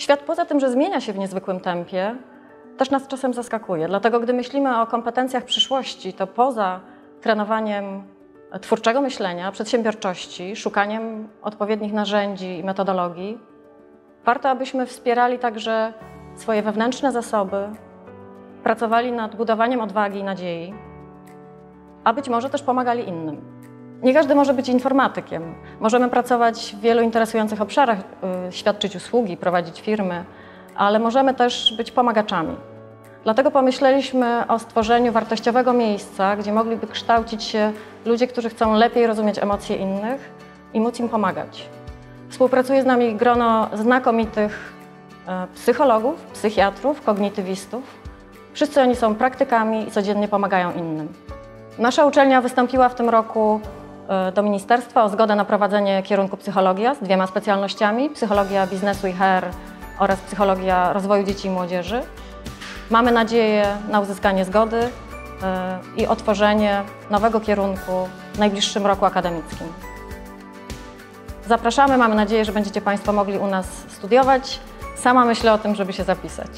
Świat poza tym, że zmienia się w niezwykłym tempie, też nas czasem zaskakuje. Dlatego, gdy myślimy o kompetencjach przyszłości, to poza trenowaniem twórczego myślenia, przedsiębiorczości, szukaniem odpowiednich narzędzi i metodologii, warto, abyśmy wspierali także swoje wewnętrzne zasoby, pracowali nad budowaniem odwagi i nadziei, a być może też pomagali innym. Nie każdy może być informatykiem. Możemy pracować w wielu interesujących obszarach, y, świadczyć usługi, prowadzić firmy, ale możemy też być pomagaczami. Dlatego pomyśleliśmy o stworzeniu wartościowego miejsca, gdzie mogliby kształcić się ludzie, którzy chcą lepiej rozumieć emocje innych i móc im pomagać. Współpracuje z nami grono znakomitych e, psychologów, psychiatrów, kognitywistów. Wszyscy oni są praktykami i codziennie pomagają innym. Nasza uczelnia wystąpiła w tym roku do ministerstwa o zgodę na prowadzenie kierunku psychologia z dwiema specjalnościami: psychologia biznesu i HR oraz psychologia rozwoju dzieci i młodzieży. Mamy nadzieję na uzyskanie zgody e, i otworzenie nowego kierunku w najbliższym roku akademickim. Zapraszamy, mamy nadzieję, że będziecie Państwo mogli u nas studiować. Sama myślę o tym, żeby się zapisać.